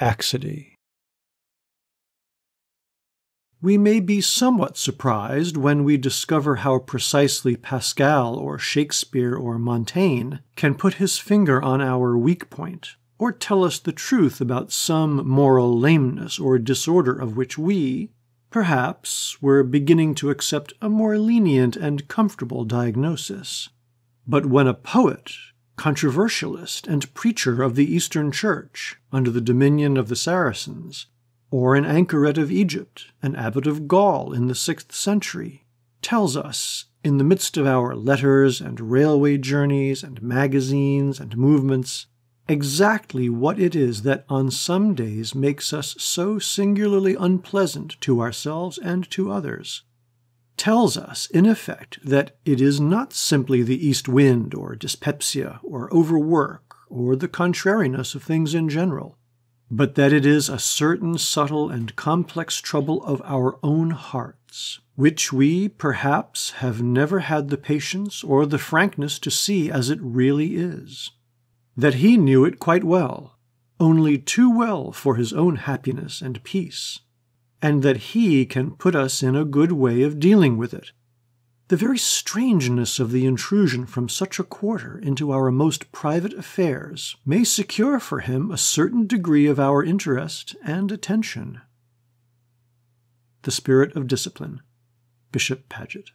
Accidie. We may be somewhat surprised when we discover how precisely Pascal or Shakespeare or Montaigne can put his finger on our weak point, or tell us the truth about some moral lameness or disorder of which we, perhaps, were beginning to accept a more lenient and comfortable diagnosis. But when a poet, controversialist, and preacher of the Eastern Church, under the dominion of the Saracens, or an anchoret of Egypt, an abbot of Gaul in the sixth century, tells us, in the midst of our letters and railway journeys and magazines and movements, exactly what it is that on some days makes us so singularly unpleasant to ourselves and to others, tells us, in effect, that it is not simply the east wind or dyspepsia or overwork or the contrariness of things in general, but that it is a certain subtle and complex trouble of our own hearts, which we, perhaps, have never had the patience or the frankness to see as it really is. That he knew it quite well, only too well for his own happiness and peace, and that he can put us in a good way of dealing with it, the very strangeness of the intrusion from such a quarter into our most private affairs may secure for him a certain degree of our interest and attention. The Spirit of Discipline, Bishop Paget.